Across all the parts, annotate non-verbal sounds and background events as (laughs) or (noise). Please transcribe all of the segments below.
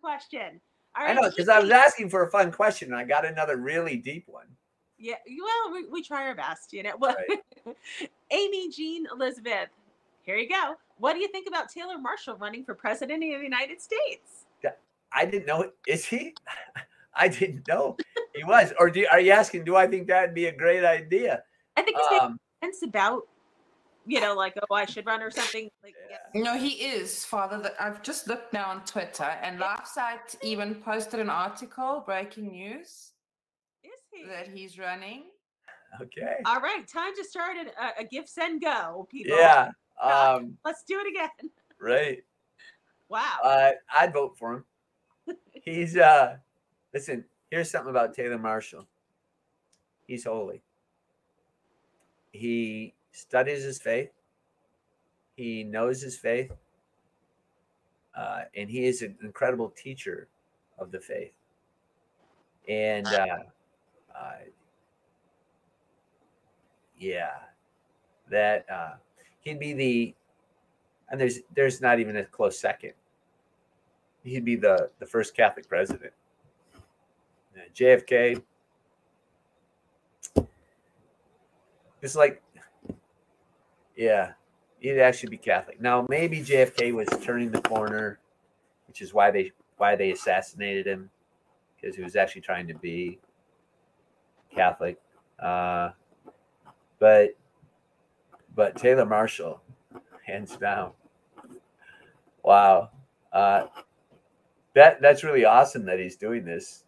question. All right, I know because I was asking for a fun question and I got another really deep one. Yeah, well, we, we try our best, you know. Well, right. (laughs) Amy Jean Elizabeth, here you go. What do you think about Taylor Marshall running for president of the United States? I didn't know. Is he? (laughs) I didn't know he was. Or do, are you asking? Do I think that'd be a great idea? I think it's um, about you know, like, oh, I should run or something. Like, yeah. No, he is, Father. That I've just looked now on Twitter, and LifeSite even posted an article, breaking news, is he? that he's running. Okay. All right, time to start a, a GiveSendGo, people. Yeah. (laughs) Um, Let's do it again. Right. Wow. Uh, I'd vote for him. (laughs) He's uh, listen. Here's something about Taylor Marshall. He's holy. He studies his faith. He knows his faith. Uh, and he is an incredible teacher of the faith. And uh, uh, yeah, that uh, he'd be the, and there's there's not even a close second. He'd be the the first Catholic president. JFK. It's like yeah, he'd actually be Catholic. Now maybe JFK was turning the corner, which is why they why they assassinated him because he was actually trying to be Catholic. Uh, but but Taylor Marshall, (laughs) hands down. Wow, uh, that that's really awesome that he's doing this.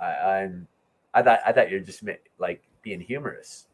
I, I'm I thought I thought you're just like being humorous.